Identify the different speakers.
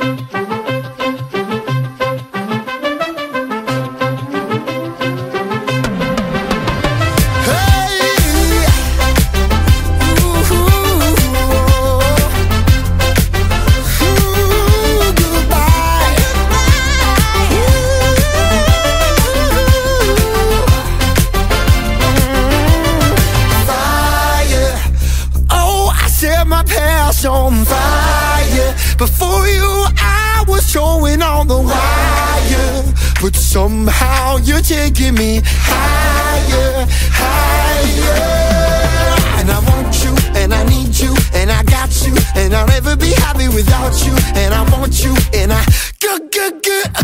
Speaker 1: on Before you, I was showing on the wire. But somehow you're taking me higher, higher. And I want you, and I need you, and I got you, and I'll never be happy without you. And I want you, and I, good, good, good.